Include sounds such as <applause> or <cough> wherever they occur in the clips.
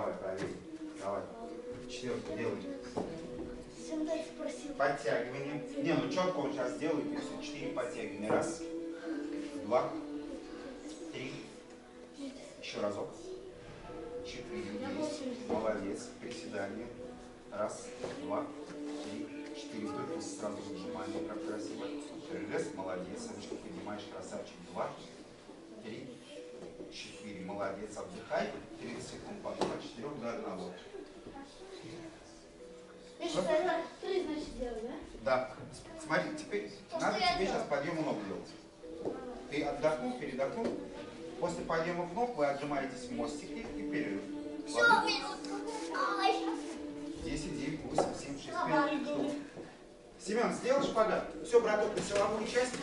Давай, проверим. Давай. Делай. Дай спросил. Подтягивание. Не, ну четко он сейчас делает. И все. Четыре подтягивания. Раз, два, три. Еще разок. Четыре. Есть. Молодец. Приседание. Раз, два, три, четыре. Только сразу выжимание. Как красиво. Регресс. Молодец. Ручку поднимаешь. Красавчик. Два, три, четыре. Молодец. Отдыхай. 30 секунд. Потом от четырех до одного. Я считаю, три, значит, делаю, да? Да. Смотри, теперь То, надо тебе сейчас делал. подъем ног делать. Ты отдохнул, передохнул. После подъема ног вы отжимаетесь в мостике и перерыв. Все, минутку. Ай. 10, 9, 8, 7, 6, 5. Семен, сделал шпагат? Все, браток, на силовую часть.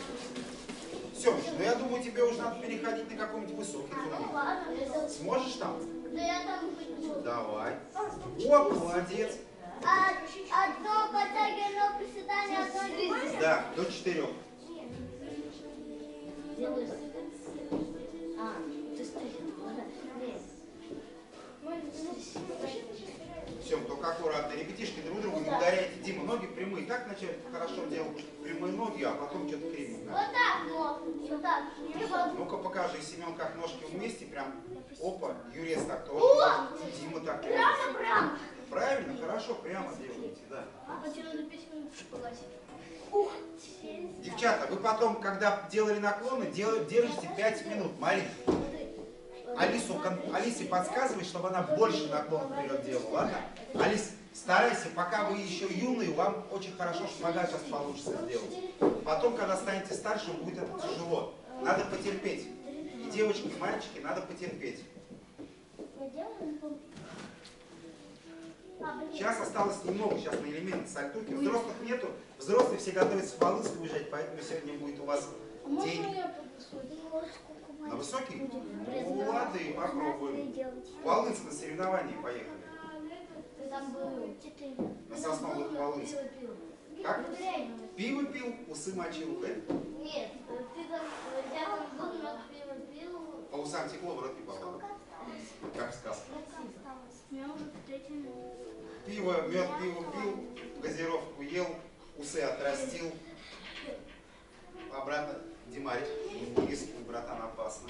Семыч, ну я думаю, тебе уже надо переходить на какой-нибудь высокий Ну турнир. Сможешь там? Да я там буду. Давай. О, молодец. А, одно подтягивание, одно приседание, одно движение. Да, до четырех. А, ты стоишь. Нет. Все, только аккуратно. Ребятишки друг другу не ударяйте. Дима, ноги прямые. Так вначале хорошо делал прямые ноги, а потом что-то кривенько. Вот так вот. Вот так. Ну-ка покажи, Семен, как ножки вместе, прям, опа, Юрец так тоже, О! Дима так. Прямо, прямо. Правильно, хорошо, прямо делаете, да. А на. Ух. Девчата, вы потом, когда делали наклоны, дел- держите 5 минут. Марин, Алису, Алисе подсказывай, чтобы она больше наклонов вперед делала, ладно? Алис, старайся, пока вы еще юные, вам очень хорошо шпагат сейчас получится сделать. Потом, когда станете старше, будет это тяжело. Надо потерпеть. И девочки, и мальчики, надо потерпеть. Сейчас осталось немного, сейчас на элемент сальтухи. Взрослых нету, взрослые все готовятся в Волынск уезжать, поэтому сегодня будет у вас день на высокий. И попробуем. Волынск на соревнования поехали. Ты. На сосновых Волынск. Как? Пиво пил, усы мочил, да? Нет, ты я там был, много пива пил. По усам текло, в рот не попало. Как сказка. Пиво, мед, пиво пил, газировку ел, усы отрастил. Обратно, Димарь, не рискуй, братан, опасно.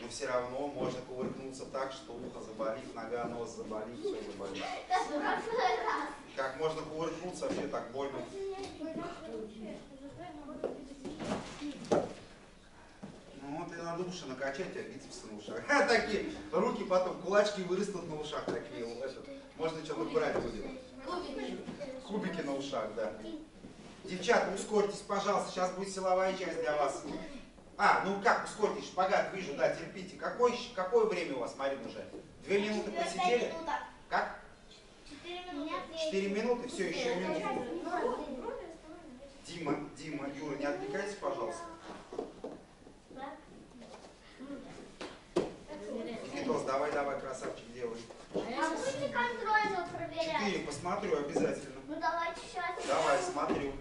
Но все равно можно кувыркнуться так, что ухо заболит, нога, нос заболит, все заболит. Как можно кувыркнуться, вообще так больно. Ну вот и надо уши накачать, а бицепсы на ушах. <laughs> Такие, руки потом, кулачки вырастут на ушах такие. вот это. Можно что-то брать будет. Кубики на ушах, да. Девчата, ускорьтесь, пожалуйста, сейчас будет силовая часть для вас. А, ну как ускорьтесь, шпагат вижу, да, терпите. Какое, какое время у вас, Марин, уже? Две минуты посидели? Как? Четыре минуты. Четыре минуты? Все, еще минуту. Дима, Дима, Юра, не отвлекайтесь, пожалуйста. Никитос, давай, давай, красавчик, делай. А будете контрольно проверять? Четыре, посмотрю обязательно. Ну давайте сейчас. Давай, смотрю.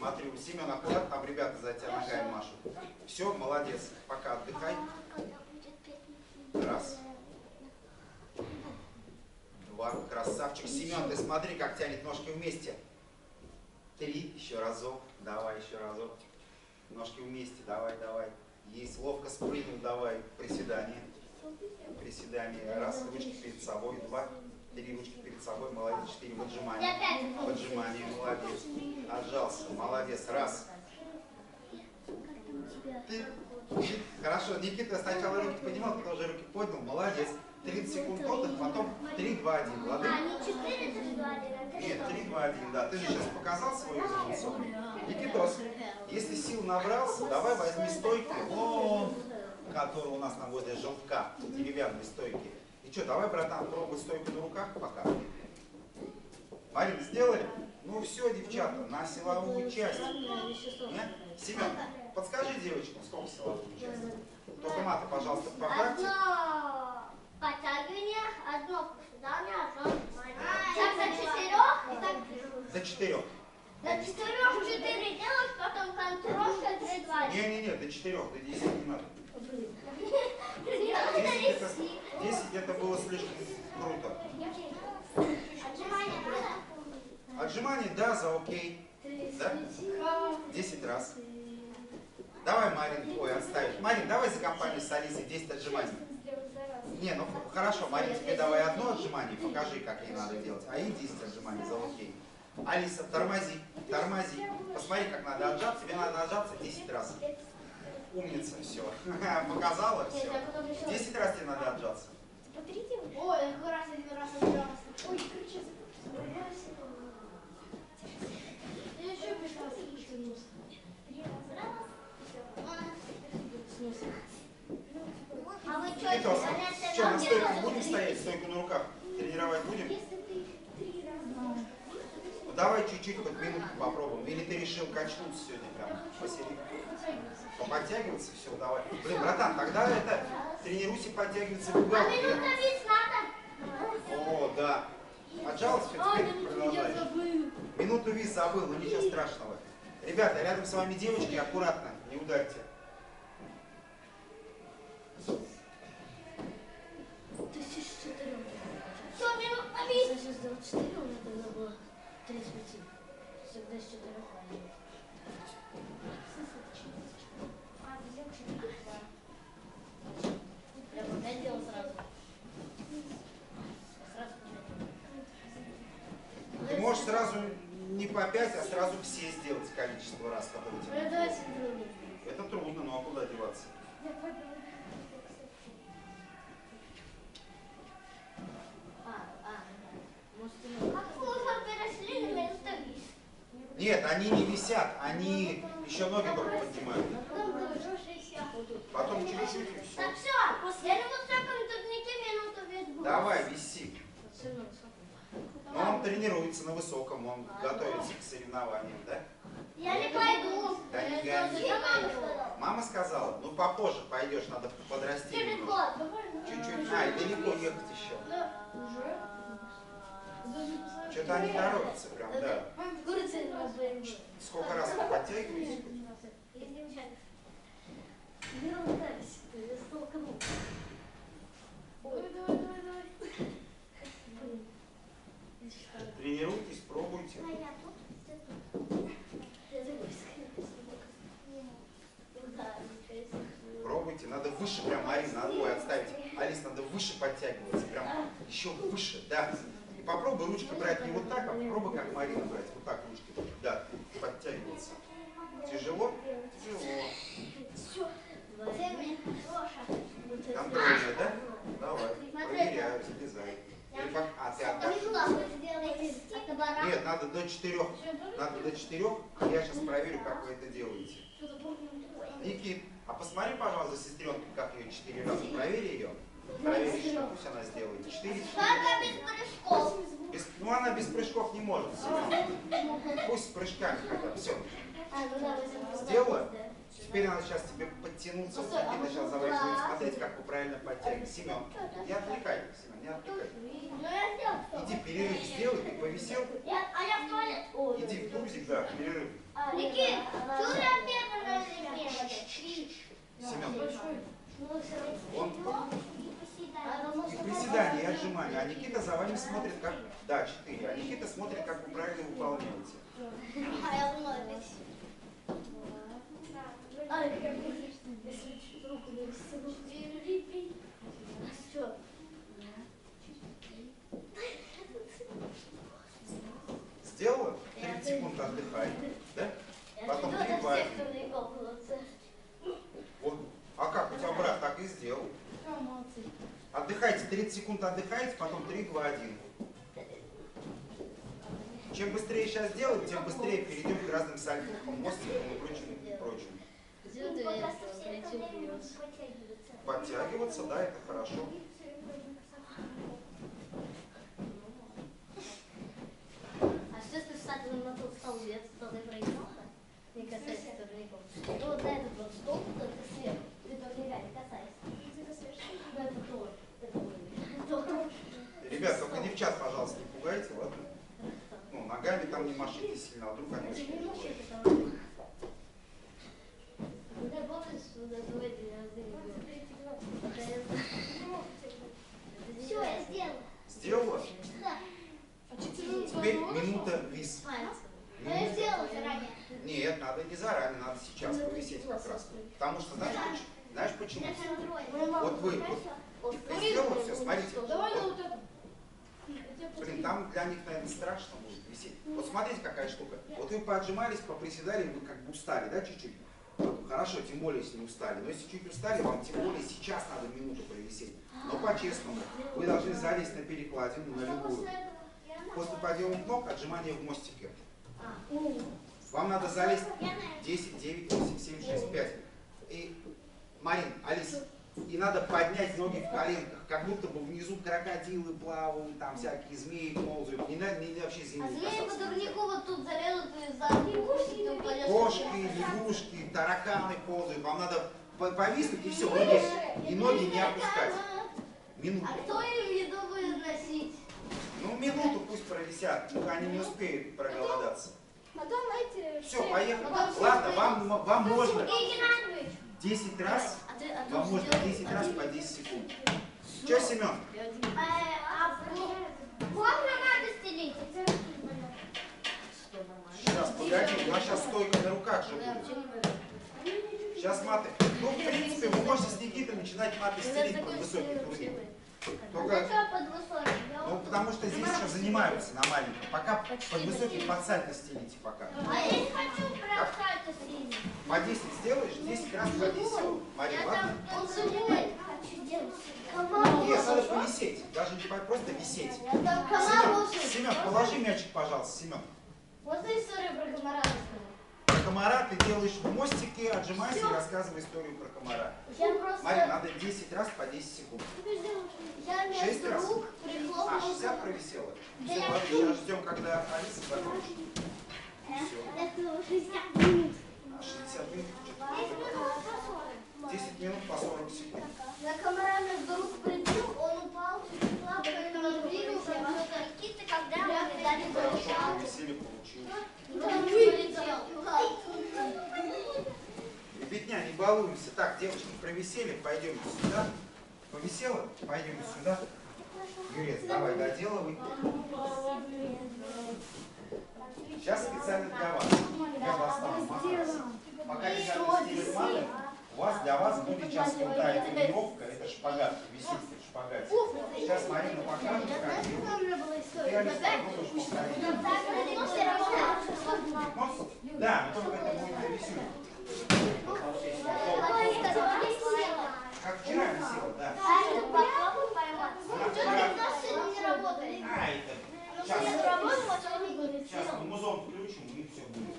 Смотрю. Семен, аккурат, там ребята за тебя ногами машут. Все, молодец. Пока отдыхай. Раз. Два. Красавчик. Семен, ты смотри, как тянет ножки вместе. Три. Еще разок. Давай, еще разок. Ножки вместе. Давай, давай. Есть. Ловко спрыгнул. Давай. Приседание. Приседание. Раз. Ручки перед собой. Два. Три ручки перед собой. Молодец. Четыре. Я Поджимание. Молодец. Отжался. Молодец. Раз. Ты. Хорошо. Никита сначала руки поднимал, потом уже руки поднял. Молодец. 30 секунд отдых, потом 3, 2, 1. Ладно? А, не четыре, это два, а три, Нет, два. 3, 2, 1, да. Ты же сейчас показал свою изумицу. Никитос, если сил набрался, давай возьми стойки, которая у нас на возле желтка, деревянной стойки. И что, давай, братан, пробуй стойку на руках пока. Марин, сделали? Ну все, девчата, на силовую часть. Нет? Семен, подскажи девочкам, сколько силовую часть? Только маты, пожалуйста, поправьте. Одно подтягивание, одно приседание, одно. Так до четырех и так До четырех. до четырех четыре делать, потом контролька, три, два. Не-не-не, до четырех, до десяти не надо. Не надо слишком круто. Отжимание, да, за окей. Да? 10 раз. Давай, Марин, ой, отставить. Марин, давай за компанию с Алисой 10 отжиманий. Не, ну хорошо, Марин, тебе давай одно отжимание, покажи, как ей надо делать. А ей 10 отжиманий за окей. Алиса, тормози, тормози. Посмотри, как надо отжаться. Тебе надо отжаться 10 раз. Умница, все. <laughs> Показала, все. 10 раз тебе надо отжаться. Ой, я как раз один раз отжался. Ой, короче, Я еще пытался. А вы что, И то, что, на стойку будем стоять, стойку на руках? Тренировать будем? Ну давай чуть-чуть, хоть минутку попробуем. Или ты решил качнуться сегодня прям посередине? Подтягиваться, все, давай. Блин, братан, тогда это, А вис надо? О, да. Отжался, теперь продолжаешь. Минуту виз забыл, но ничего страшного. Ребята, рядом с вами девочки, аккуратно, не ударьте. Все, минута вис. Саша сделал 4, у меня тогда было 35. Всегда с 4 хватит. Я бы 5 делал сразу. Сразу Ты можешь сразу не по 5, а сразу все сделать количество раз, которые тебе. Ну, давайте другие. Это трудно, ну а куда деваться? А, а, вис? Нет, они не висят, они еще ноги только поднимают. Потом чуть-чуть и все. Так все, я высоком турнике минуту. Давай, виси. Все равно высоко. Но он тренируется на высоком, он готовится к соревнованиям, да? Я не пойду. Да не гони. мама сказала. Мама сказала, ну попозже пойдешь, надо подрасти год. Чуть-чуть, а, и далеко ехать еще. Что-то они торопятся прям, да. Сколько раз вы подтягиваетесь? Не ругайся, ты, я столкнул. Давай, давай, давай, давай. Блин. Я считаю, Тренируйтесь, пробуйте. А я тут, я такой скрипка. Да, ничего себе. Пробуйте, надо выше прям, Марина, надо ой, отставить. Алис, надо выше подтягиваться, прям еще выше, да. И попробуй ручкой брать не вот так, а попробуй как Марина брать, вот так ручкой, да, подтягиваться. Тяжело? Тяжело. Все. Два, Ты мне Лоша. вот это. Контрольная, да? Давай, проверяю, залезай. Или пок- А, ты отдашь? Это баран. Нет, надо до четырех. Надо до четырех. Я сейчас проверю, как вы это делаете. Никит, а посмотри, пожалуйста, за сестренкой, как ее четыре раза. Проверь ее. Проверь, что пусть она сделает. Четыре, четыре. без прыжков. Без- ну, она без прыжков не может. Пусть с прыжками хотя бы. Все. А, ну Сделала? Теперь надо сейчас тебе подтянуться. Вот Никита сейчас давай будет смотреть, как вы правильно подтягиваете. Семен, не отвлекай, Семен, не отвлекай. Ну. Иди перерыв сделай, ты повисел. Я, а я в туалет. Иди в тузик, да, перерыв. а, Никит, что я первый раз сделал? Семен, Ну, он А, ну, и приседания, и отжимания. А Никита за вами смотрит, как... Да, четыре. А Никита смотрит, как вы правильно выполняете. А я в Сделала? 30 секунд отдыхай. Да? Потом. Вот. А как? У тебя брат так и сделал. Отдыхайте, 30 секунд отдыхаете, потом 3, 2, 1. Чем быстрее сейчас делать, тем быстрее перейдем к разным сальтухам, мостикам и прочим, прочим. Подтягиваться, да, это хорошо. А что если встать на тот столбец, то ты проиграла? Не касайся турников. Ну вот на этот вот стол, только сверху. Ты турника не касайся. Ну это твой. Это мой. Это Ребят, только девчат, пожалуйста, не пугайте, ладно? Ну, ногами там не машите сильно, а вдруг они Это очень не тяжелые. мучай, потому что... Ну, я помню, что на твой день рождения было. Это я знаю. Это не Все, я я. Вот вы, вот, ты сделала все, смотрите. Давай на Вот, вот это. Блин, там для них, наверное, страшно будет висеть. Вот смотрите, какая штука. Вот вы поотжимались, поприседали, вы как бы устали, да, чуть-чуть? Вот, Хорошо, тем более, если не устали. Но если чуть устали, вам тем более сейчас надо минуту провисеть. Но по-честному, вы должны залезть на перекладину, на любую. После подъема ног отжимания в мостике. Вам надо залезть 10, 9, 8, 7, 6, 5. И, Марин, Алиса, и надо поднять ноги в коленках, как будто бы внизу крокодилы плавают, там всякие змеи ползают. Не надо, не, вообще А земли змеи касаться. по вот тут залезут и за лягушки. Кошки, лягушки, тараканы ползают. Вам надо по- повиснуть и все, ноги, и ноги не опускать. Минуту. А кто им еду будет носить? Ну, минуту пусть провисят, пока они не успеют проголодаться. Потом эти... Все, поехали. Ладно, вам, вам можно Сергей Геннадьевич, 10 раз, А а вам можно сделай 10 раз по 10 секунд. Че, Семен? А можно надо стелить? Сейчас, погоди, у нас сейчас стойка на руках же будет. Сейчас маты. Ну, в принципе, вы можете с Никитой начинать маты стелить под круги. вообще. Только, высоким? Я ну, потому что здесь еще занимаются на маленьком. Пока под высокий под сальто стелите пока. А я не хочу сальто сильно. По 10 сделаешь, 10 раз по 10 секунд. Марин, Я ладно? Нет, надо повисеть. Даже не просто висеть. Семен, Семен, положи мячик, пожалуйста, Семен. Вот и история про комара. Про комара ты делаешь в мостике, отжимайся и рассказывай историю про комара. Я просто... Марин, надо 10 раз по 10 секунд. Я Шесть между раз? рук А, прихлопнула. 60 провисела. Да Все, ладно, сейчас ждем, когда Алиса закончит. Все. Это 60 минут. А 60 минут, что-то 10 минут по 40 секунд. Я комара между рук прибил, он упал, лапкой там двигался, а потом Никита, когда мы дали полетел. повисели, получил. Потом полетел. Ребятня, не балуемся. Так, девочки, провисели, пойдемте сюда. Повисела? Пойдемте сюда. Юрец, давай доделывай. Сейчас специально для вас. Для вас там мама. Пока ребята стелят мамы, у вас для вас будет сейчас крутая тренировка. Это шпагат. Висите в шпагате. Сейчас Марина покажет, как делать. Да, только это будет на висюльке. Как вчера висела, да. Попробуй поймать. А, это... Я заработала, а он не будет. сейчас мы музон включим и все будет.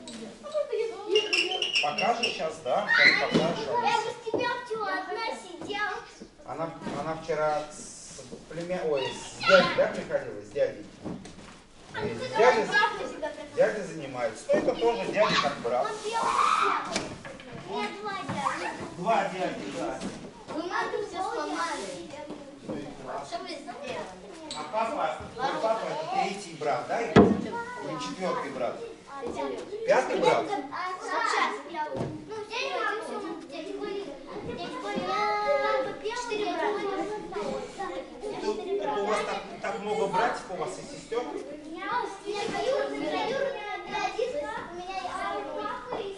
Покажешь сейчас, да? Сейчас покажешь. Я без тебя вчера одна сидела. Она, она вчера с племя... Ой, с дядей, да, приходила? С дядей. И с дядей, дядя занимается. Ну, это тоже дядя как брат. Он белый У меня два дяди. Два дяди, да. Вы маты все сломали. Что вы сделали? А папа, твой папа это третий брат, да? Или четвертый брат? Пятый брат? Сейчас я... Я у вас так, так много братьев у вас и сестер? У меня двоюродный, троюродный, один, у меня и папа, и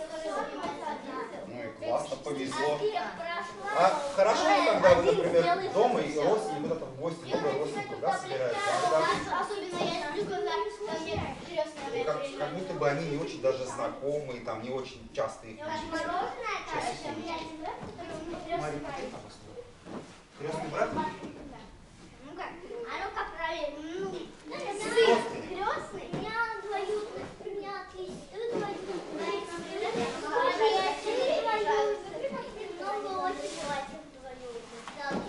Ну и классно, повезло. прошла. А хорошо, когда вы, Один например, дома и родственники, куда-то в гости, много родственников, да, собираются? А когда Особенно я люблю, когда крестная как, как будто бы они не очень даже знакомые, там не очень часто их брат, меня Мария, крестный. вас? Крестный брат? Ну как, а ну как правильно, ну, Родственник. крестный, у меня двоюродный, у меня отлично, ты двоюродный,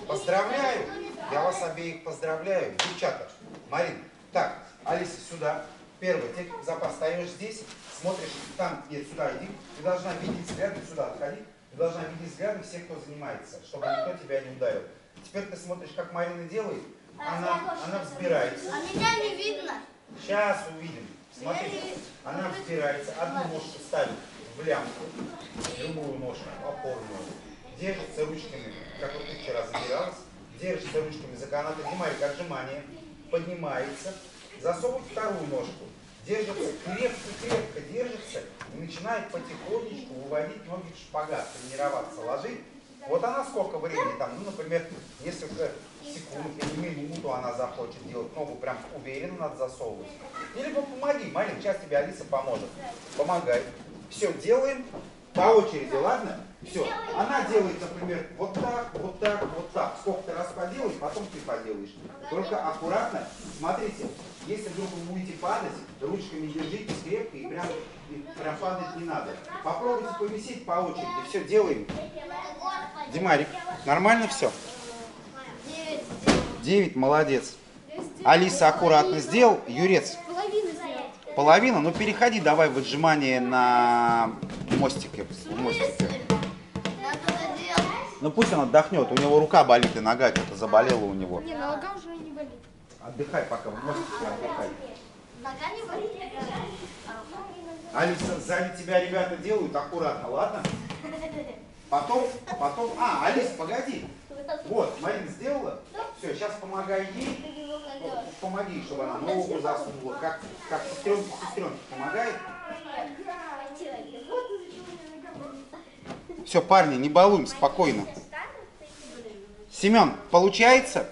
Поздравляю! Я вас обеих поздравляю. Девчата, Марин, так, Алиса, сюда. Первый, ты запас стоишь здесь, смотришь, там, нет, сюда иди. Ты должна видеть взглядом, сюда отходи. Ты должна видеть взглядом всех, кто занимается, чтобы никто тебя не ударил. Теперь ты смотришь, как Марина делает. Она, она взбирается. А меня не видно. Сейчас увидим. Смотри, она взбирается, одну ножку ставит в лямку, другую ножку опорную. Держится ручками, как вот ты вчера забиралась, держится ручками за канаты, Димарик, отжимание, поднимается, засовывает вторую ножку, держится, крепко-крепко держится и начинает потихонечку выводить ноги в шпагат, тренироваться. Ложи Вот она сколько времени, там, ну, например, несколько секунд или минуту она захочет делать ногу, прям уверенно надо засовывать. Или помоги, Марин, сейчас тебе Алиса поможет. Помогай. Все, делаем по очереди, ладно? Все. Она делает, например, вот так, вот так, вот так. Сколько-то раз поделаешь, потом ты поделаешь. Только аккуратно. Смотрите, если вдруг вы будете падать, ручками держитесь крепко и прям, и прям падать не надо. Попробуйте повисеть по очереди. Все, делаем. Димарик, нормально все? Девять, молодец. Алиса аккуратно сделал. Юрец, половину, ну переходи давай в отжимание на мостике. В мостике. Ну пусть он отдохнет, у него рука болит и нога что-то заболела у него. Не, нога уже не болит. Отдыхай пока, в мостике отдыхай. Алиса, сзади тебя ребята делают аккуратно, ладно? Потом, потом, а, Алис, погоди. Вот, Марина сделала. Все, сейчас помогай ей. Помоги, чтобы она ногу засунула. Как, как сестренка сестренке помогает. Все, парни, не балуем, спокойно. Семен, получается?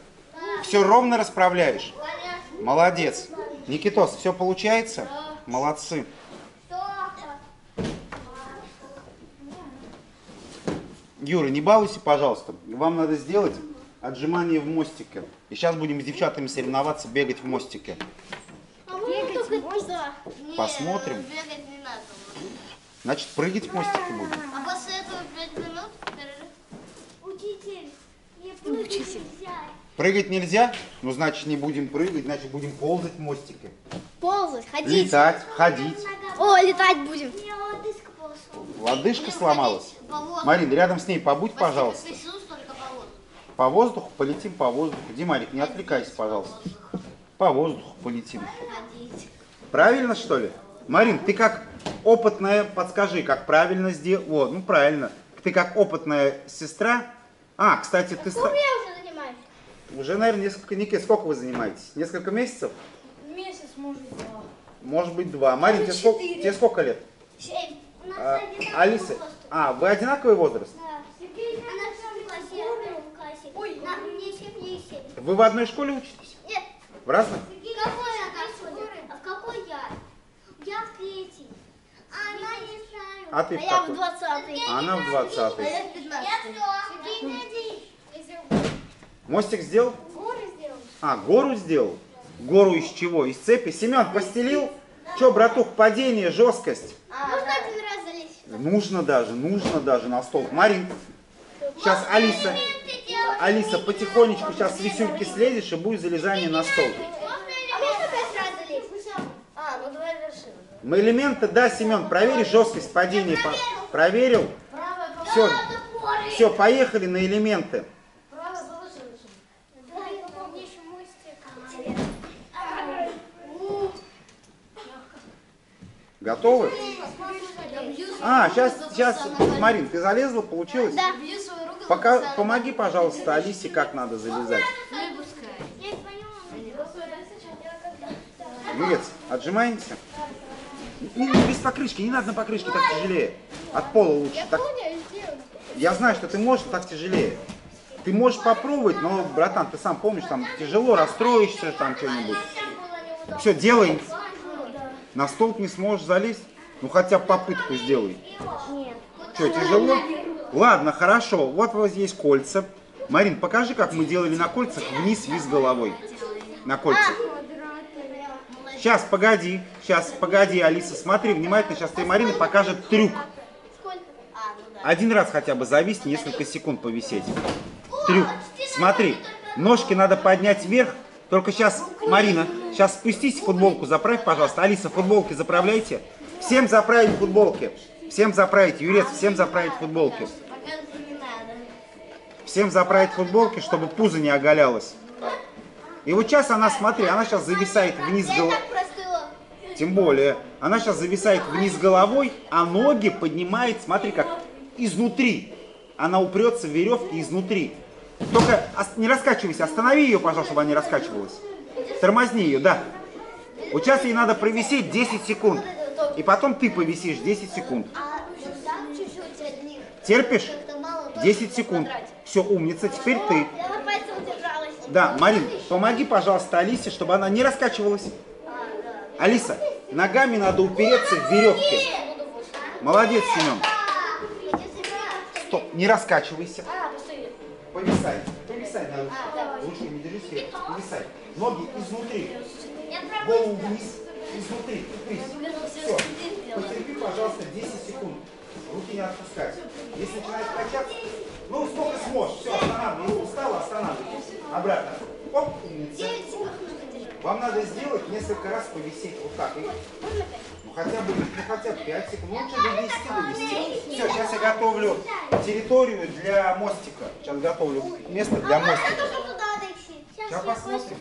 Все ровно расправляешь? Молодец. Никитос, все получается? Молодцы. Юра, не балуйся, пожалуйста. Вам надо сделать отжимание в мостике. И сейчас будем с девчатами соревноваться, бегать в мостике. А мы только туда. Посмотрим. Бегать не надо. Значит, прыгать в мостике будем. А после этого 5 минут перерыв. Учитель, мне прыгать нельзя. Прыгать нельзя? Ну, значит, не будем прыгать, значит, будем ползать в мостике. Ползать, ходить. Летать, ходить. О, летать будем. Мне лодыжка полоснула. Лодыжка сломалась. Марин, рядом с ней побудь, пожалуйста. По воздуху. По воздуху полетим по воздуху. Димарик, не отвлекайся, пожалуйста. По воздуху полетим. Ходить. Правильно, что ли? Марин, ты как опытная, подскажи, как правильно сделать. Вот, ну правильно. Ты как опытная сестра. А, кстати, ты ста- Я уже занимаюсь. Уже, наверное, несколько... Нике, сколько вы занимаетесь? Несколько месяцев? Месяц, может, два. Может быть, два. Марин, тебе сколько, тебе сколько лет? Семь. У нас А, Алиса, возраст. а, вы одинаковый возраст? Да. В в. Ой, на мне семь, ей семь. Вы в одной школе учитесь? Нет, В разных? в какой она ходит? А в какой я? Я в третий. А она не знаю. А ты в я в. А она в двадцатый. А я в Я 15. Мостик сделал? Горы сделал. А, гору сделал? Гору из чего? Из цепи? Семен, постелил? Че, братух, падение, жесткость? Можно один раз залезть? Нужно даже, нужно даже на стол. Марин, сейчас Алиса, Алиса, потихонечку сейчас с висюльки слезешь и будет залезание на стол. А залезть? А, ну. Мы элементы, да, Семен, проверь жесткость падения. Проверил? Все, все, поехали на элементы. Правая повыше вершину. Давай, помнишь мостик. Готовы? А, сейчас, сейчас, Марин, ты залезла, получилось? Да. Пока, помоги, пожалуйста, Алисе, как надо залезать. Юрец, отжимаемся? Не, не, без покрышки, не надо на покрышке, так тяжелее. От пола лучше. Так, я знаю, что ты можешь, так тяжелее. Ты можешь попробовать, но, братан, ты сам помнишь, там тяжело, расстроишься, там что-нибудь. Все, делаем. На столб не сможешь залезть? Ну хотя попытку сделай. Нет. Что, тяжело? Ладно, хорошо. Вот у вас есть кольца. Марин, покажи, как мы делали на кольцах вниз, вниз головой. На кольцах. Сейчас, погоди. Сейчас, погоди, Алиса, смотри внимательно. Сейчас тебе Марина покажет трюк. Один раз хотя бы завис, несколько секунд повисеть. Трюк. Смотри, ножки надо поднять вверх. Только сейчас, Марина, сейчас спустись, футболку заправь, пожалуйста. Алиса, футболки заправляйте. Всем заправить футболки. Всем заправить. Юрец, всем заправить футболки. Всем заправить футболки, чтобы пузо не оголялось. И вот сейчас она, смотри, она сейчас зависает вниз головой. Тем более, она сейчас зависает вниз головой, а ноги поднимает, смотри как, изнутри. Она упрется в веревки изнутри. Только не раскачивайся, останови ее, пожалуйста, чтобы она не раскачивалась. Тормозни ее, да. Вот сейчас ей надо провисеть 10 секунд. И потом ты повисишь 10 секунд. А. Терпишь? Как-то мало. 10 секунд. Все, умница, теперь ты. Да, Марин, помоги, пожалуйста, Алисе, чтобы она не раскачивалась. Алиса, ногами надо упереться в веревке. Молодец, Семен. Стоп, не раскачивайся. Повисай, повисай на ручке, не держи сверху, повисай. Ноги изнутри, голову вниз, изнутри, Все, потерпи, пожалуйста, 10 секунд. Руки не отпускай. Если начинает качаться, ну сколько сможешь, все, останавливай. Устала, останавливай. Обратно. Оп, умница. Вам надо сделать несколько раз повисеть вот так. Ну хотя бы, ну хотя бы 5 секунд, ну лучше до 10 довести. Все, сейчас я готовлю территорию для мостика. Сейчас готовлю место для мостика. Сейчас посмотрим.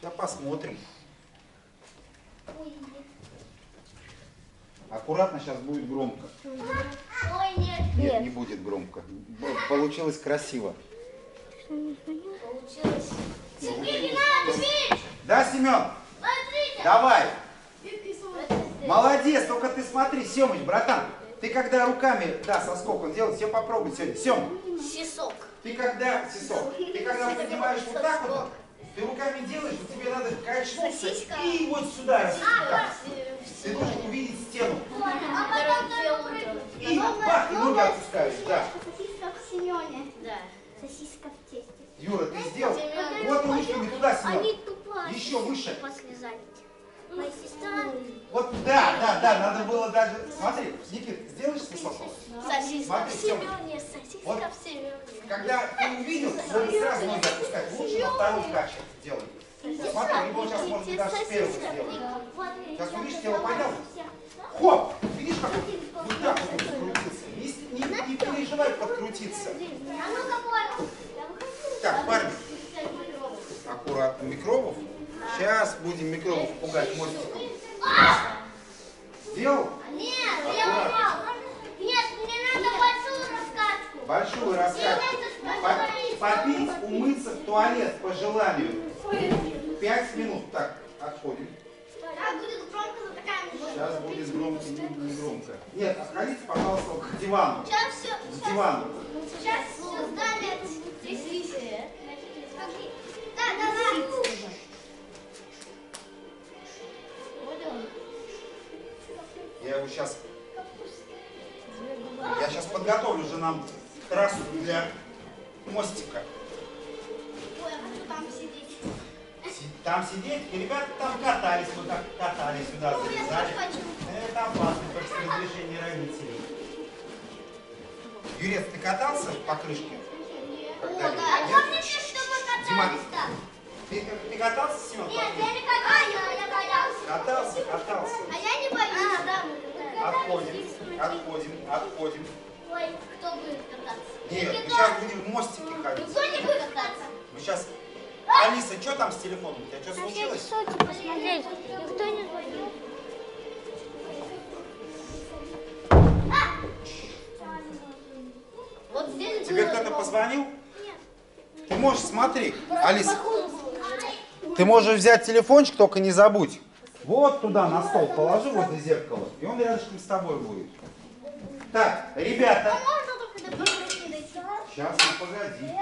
Сейчас посмотрим. Аккуратно, сейчас будет громко. Ой, нет. Нет, не будет громко. Получилось красиво. Получилось. Да, Семен? Смотрите! Давай. Молодец, только ты смотри, Семыч, братан. Ты когда руками, да, соскок он делает, все попробуй сегодня. Сем, Сисок. ты когда, Сисок, ты когда поднимаешь вот так вот, ты руками делаешь, тебе надо качнуться и вот сюда. раз, так. Ты должен увидеть стену. А. И бах, и ноги отпускаешь, да. Сосиска в Семене. Да. Сосиска в тесте. Юра, ты сделал? Вот ручками туда, Они Семен. тупые. Еще выше. Послезали. Моя сестра. Вот, да, да, да, надо было даже... Смотри, Никит, сделаешь? Сосиска Смотри, в. Семене, сосиска Вот. в Семене. Когда ты увидел, надо сразу ноги отпускать. Лучше на вторую качку делай. Смотри, либо сейчас быть даже с первого сделать. Сейчас увидишь, тело поднял. Хоп! Видишь, как он вот так вот подкрутился? Не, не, не переживай подкрутиться. А. Так, парни, аккуратно. Микробов? Сейчас будем микробов пугать мостиком. Сделал? Нет, я упал. Нет, мне надо большую раскачку. Большую раскачку. По- Попить, умыться в туалет по желанию. Пять минут. Так, отходим. Будет громко за такая Сейчас будет громко, не, громко. Нет, отходите, пожалуйста, к дивану. Сейчас все. К дивану. Сейчас все сдали. Да, да, да. Я его сейчас... Я сейчас подготовлю же нам трассу для мостика. Ой, я хочу там сидеть. Си- Там сидеть, и ребята там катались, вот так катались сюда, Ну, залезали. хочу. Это опасно, только с разрешения родителей. Юрец, ты катался по крышке? О, да. А помните, что мы катались там? Ты, ты катался, Семен? Нет, я не катался, я катался. Катался, катался. А я не боюсь. А, да, мы Отходим, отходим, отходим. Ой, кто будет кататься? Нет, мы сейчас будем в мостике ходить. Никто не будет кататься. Мы сейчас... Алиса, что там с телефоном? У тебя что случилось? посмотреть. Никто не звонил. Вот здесь Тебе кто-то позвонил? Ты можешь, смотри, Алиса, ты можешь взять телефончик, только не забудь. Вот туда на стол положи возле зеркала, и он рядышком с тобой будет. Так, ребята, сейчас, ну погоди.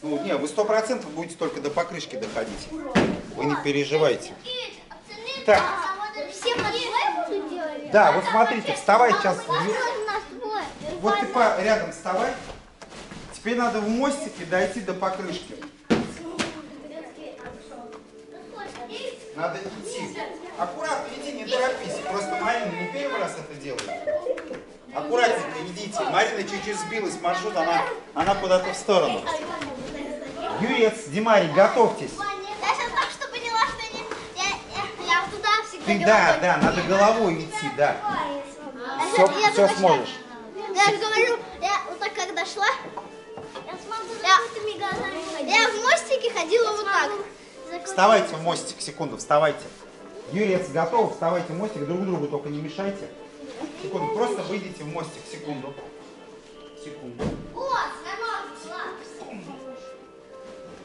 Ну, не, вы сто процентов будете только до покрышки доходить. Вы не переживайте. Так. Да, вот смотрите, вставай сейчас. Вот ты по, рядом вставай. Теперь надо в мостике дойти до покрышки. Надо идти. Аккуратно иди, не торопись. Просто Марина не первый раз это делает. Аккуратненько идите. Марина чуть-чуть сбилась с маршрута, она, она куда-то в сторону. Юрец, Димарий, готовьтесь. Я сейчас так что поняла, что не... Я, я, я туда всегда Ты, да, да, надо головой идти, да. Я Все, все сможешь. Я же говорю, я вот так когда шла, я, я в мостике ходила вот так. Вставайте в мостик, секунду, вставайте. Юрец, готов, вставайте в мостик, друг другу только не мешайте. Секунду, просто выйдите в мостик, секунду. Секунду.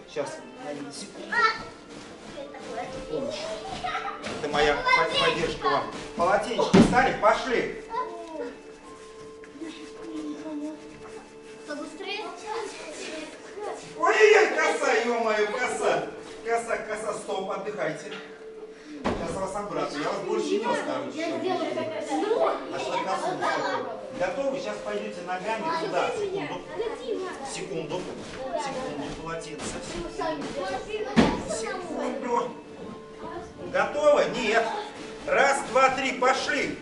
Сейчас. Помощь. Это моя Полотенечко. поддержка вам. Полотенечко, Старик, пошли. Побыстрее. Отдыхайте. Сейчас вас обратно. Я вас больше не оставлю. Нашла косу. Готовы? Сейчас пойдете ногами сюда. Секунду. Секунду. Секунду, полотенце. Секунду. Готовы? Нет. Раз, два, три, пошли.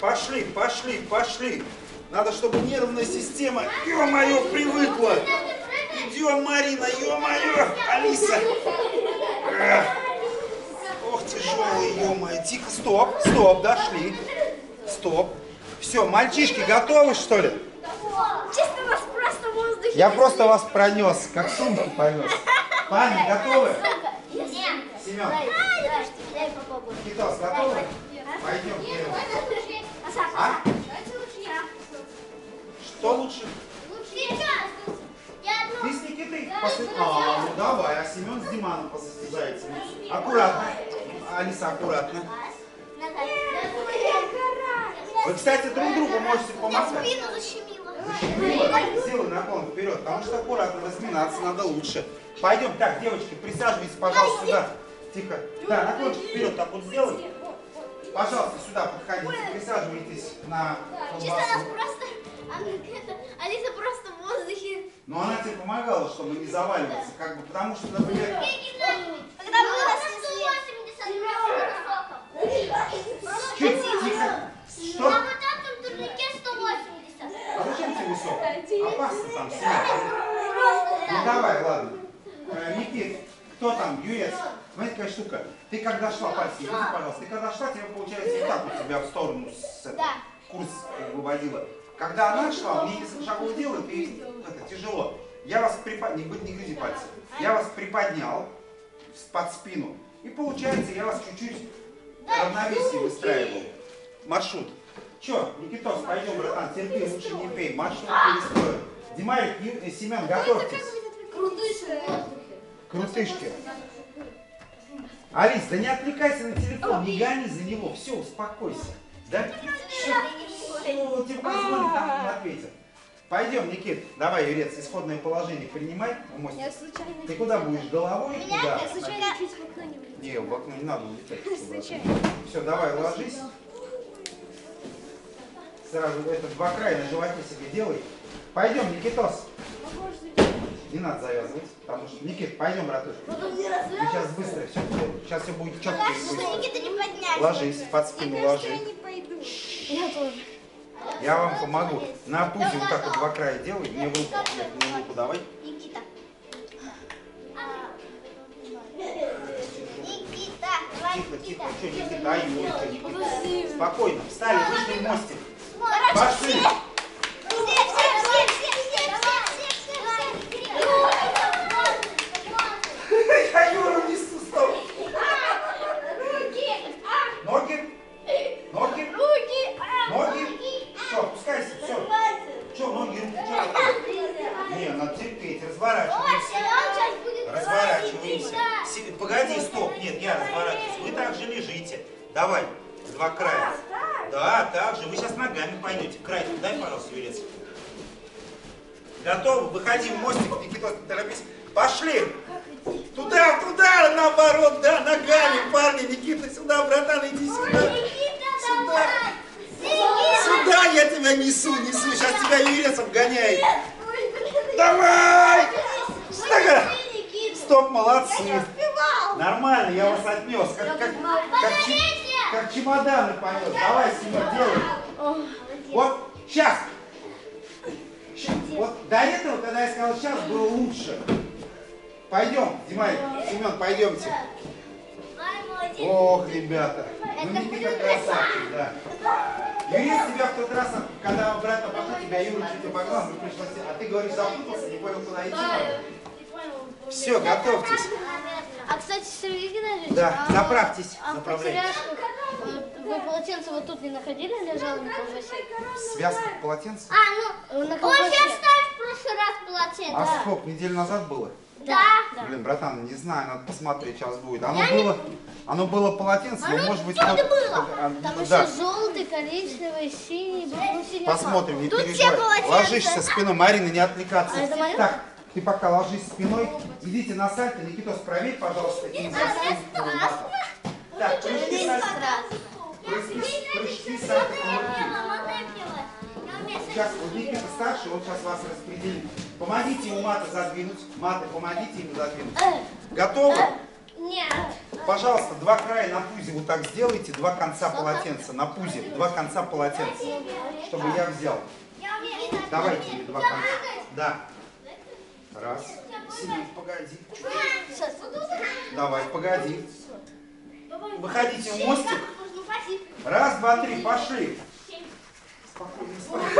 Пошли, пошли, пошли. Надо, чтобы нервная система, ё-моё, привыкла. Идем, Марина, ё-моё, Алиса. Тяжелый, ё-моё. Тихо, стоп, стоп, дошли. Стоп. Все, мальчишки, готовы, что ли? Чисто вас просто в воздухе. Я просто вас пронес, как сумку понес. Парни, готовы? Нет. Семен. Китос, готовы? Пойдем первым. А? Что лучше? Ты с Никитой посо- А, ну давай, а Семен с Диманом посостязается. Аккуратно. Алиса, аккуратно. Вы, кстати, друг другу можете Я помогать. спину защемила. Мила, Сделай наклон вперед, потому что аккуратно разминаться надо лучше. Пойдем, так, девочки, присаживайтесь, пожалуйста, сюда. Тихо. Да, наклончик вперед так вот сделай. Пожалуйста, сюда подходите, присаживайтесь на Чисто нас колбасу. просто... а, Алиса просто в воздухе. Но она тебе помогала, чтобы не заваливаться, как бы, потому что, например, Когда было чуть тихо. Что? этом турнике 180. А зачем тебе высоко? Опасно там снять. Ну давай, ладно. Э, Никит, кто там? Юрец. Смотри, какая штука. Ты когда шла, пальцы, иди, пожалуйста. Ты когда шла, тебе получается вот так вот тебя в сторону с курс выводила. Когда она шла, мне несколько шагов делает, и это тяжело. Я вас приподнял, не, будь- не грызи пальцы. Я вас приподнял под спину. И получается, я вас чуть-чуть равновесие выстраивал. Маршрут. Че, Никитос, пойдем, братан, терпи, лучше не пей. Маршрут перестроен. Димарик, Семен, готовьтесь. Крутышки. Алис, да не отвлекайся на телефон, не гони за него. Все, успокойся. Да? Все, тебе позвонит, там не ответит. Пойдем, Никит, давай, Юрец, исходное положение принимай. в мостик. Ты куда будешь, головой? Куда? чуть в окно не Не, в окно не надо улетать. Все, давай, ложись. Сразу это два края на животе себе делай. Пойдем, Никитос. Не надо завязывать, потому что... Никит, пойдем, братуш. Мы сейчас быстро все сделаем. Сейчас все будет четко и быстро. Никита не поднять. Ложись, под спину ложи. не пойду. Я вам помогу. На пузе вот так вот два края делай. Мне в руку, нет, мне в руку давай. Никита. Тихо, тихо. Что, Никита, ай, Никита. Спокойно. Встали, вышли в мостик. Пошли. Готовы? Выходи в мостик, Никита, торопись. Пошли! Туда, туда, наоборот, да, ногами, парни, Никита, сюда, братан, иди сюда. Сюда. Сюда я тебя несу, несу. Сейчас тебя Юрец обгоняет. Давай! Стага! Стоп, молодцы. Нормально, я вас отнес. Как, как, как, как чемоданы понес. Давай, Семен, делай. Вот, сейчас. Вот до этого, когда я сказал сейчас, было лучше. Пойдем, Димай, Семен, пойдемте. Ох, ребята, ну Никита красавчик, да. Юрий тебя в тот раз, когда обратно пошел, тебя Юра чуть обогнал, мы пришлось, а ты говоришь, запутался, не понял, куда идти. Все, готовьтесь. А, кстати, Сергей Геннадьевич, Да, а- заправьтесь, А заправляйтесь. Э, вы полотенце вот тут не находили, лежало на колбасе? Связка полотенца? А, ну, Э, На он колбасе. сейчас ставит в прошлый раз полотенце. А сколько, неделю назад было? Да. Да. Блин, братан, не знаю, надо посмотреть, сейчас будет. Оно было, оно было полотенце, но может быть... кто- было. а, Там ну еще да, желтый, коричневый, синий, ну, синий посмотрим, не Тут все переживай. со спиной, Марина, не отвлекаться. А это моё? Так, Ты пока ложись спиной. Идите на сальто. Никитос, проверь, пожалуйста, нельзя спину мата. Так, прыжки сальто. Прыжки, прыжки сальто. Сейчас вот Никита старший, он сейчас вас распределит. Помогите ему маты задвинуть. Маты, помогите ему задвинуть. Готовы? Нет. Пожалуйста, два края на пузе вот так сделайте, два конца полотенца на пузе, два конца полотенца, чтобы я взял. Давайте мне два конца. Да. Раз. Семен, погоди. Давай, погоди. Выходите в мостик. Раз, два, три, пошли. Спокойно, спокойно.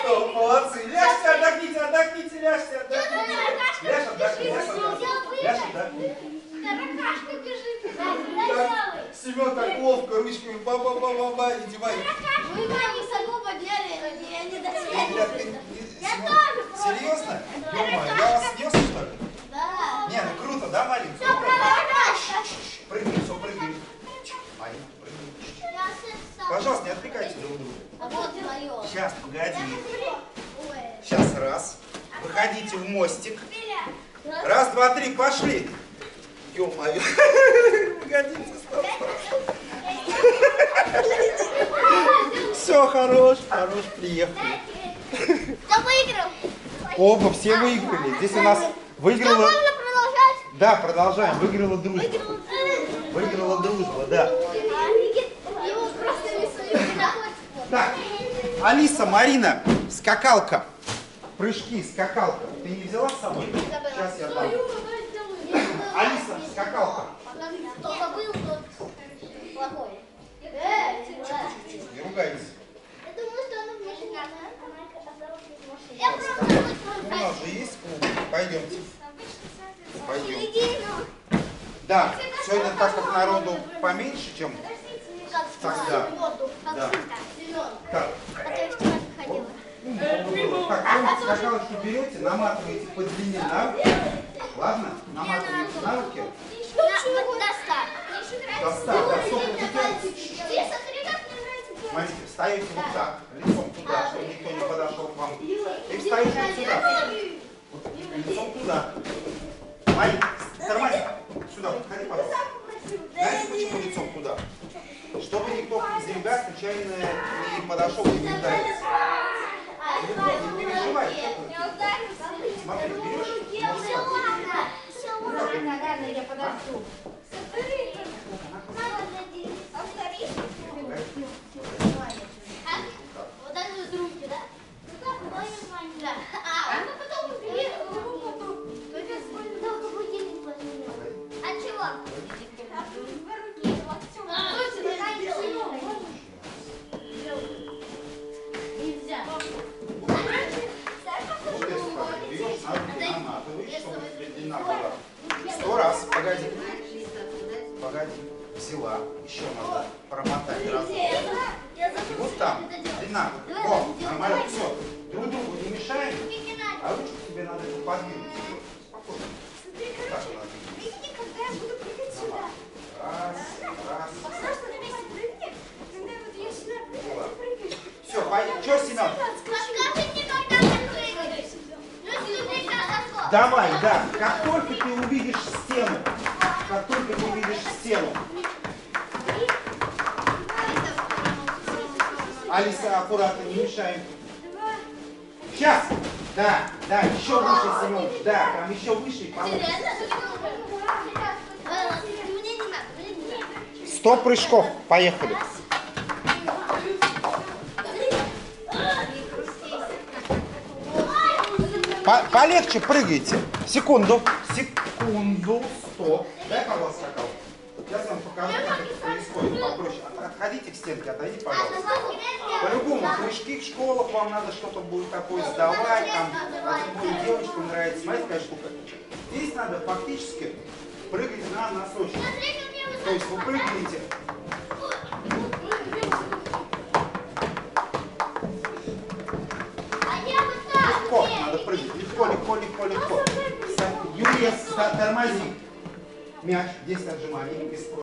Что, молодцы. Ляжьте, отдохните, отдохните, ляжьте, отдохните. Ляжь, отдохни, ляжь, отдохни. Ляжь, отдохни. Таракашка бежит. Семен так ловко ручками ба-ба-ба-ба-ба, иди, Ваня. Вы маме сагу подняли, я не ты- Я тоже просто. Серьезно? Ё-моё, я вас снес, что ли? Да. Не, ну круто, да, Марин? Все. Прыгни, все, прыгни. Марин, прыгни. Я сосал. Пожалуйста, не отвлекайте друг друга. А вот. Сейчас, погоди. Сейчас, раз. Выходите в мостик. Раз, два, три, пошли. Ё-моё. <laughs> Стоп, стоп. Все, хорош, хорош, приехали. Кто выиграл? Оба, все выиграли. Здесь у нас выиграла... Да, продолжаем. Выиграла дружба. Выиграла дружба, да. Его просто рисуют и находят. Так, Алиса, Марина, скакалка. Прыжки, скакалка. Ты не взяла с собой? Сейчас я дам. <coughs> Алиса, скакалка. Кто забыл, тот плохой. Не ругайтесь. Я думаю, что она вмешана. Я просто У нас же есть клуб. Пойдемте. Пойдем. середину. Да, сегодня так как народу поменьше, чем Тогда. в воду. Как. А я вчера ходила. Так, вы скакалочку берете, наматываете по длине на. Ладно? Наматываете на руки. На- вот до ста. До ста, до нравится. Смотрите, встаете вот так, лицом туда, чтобы никто не подошел к вам. И встаете вот сюда. Вот, лицом туда. Марин, тормози. Сюда, подходи, пожалуйста. Знаете, почему лицом туда? Чтобы никто из ребят случайно не подошел и не ударился. Не переживай, что ты. Смотри, берешь, можешь так. Вот Погоди. Взяла, еще надо промотать. Я И вот там, длина. О, нормально, все. Друг другу не мешаем, а ручку тебе надо подвинуть. Спокойно. Так надо. Раз, раз. Все, пойдем. Че, Семен? Расскажи мне, когда ты прыгаешь. Ну, если ты красотка. Давай, да. Как только ты увидишь стену, как только ты увидишь стену. Алиса, аккуратно, не мешаем. Сейчас. Да, да, еще выше, Семенович, да, там еще выше и надо. Сто прыжков, поехали. По- полегче прыгайте. Секунду. Секунду. Стоп. Дай, пожалуйста, скакалку. Сейчас я вам покажу, как это происходит. Попроще. От- Отходите к стенке, отойдите, пожалуйста. По-любому, прыжки в школах вам надо что-то будет такое сдавать, там, а тем девочкам нравится. Смотрите, какая штука. Здесь надо фактически прыгать на носочки. То есть вы прыгаете, А легко надо прыгать, легко, легко, легко, легко. Юрия, ста- тормози. Мяч, 10 отжиманий, без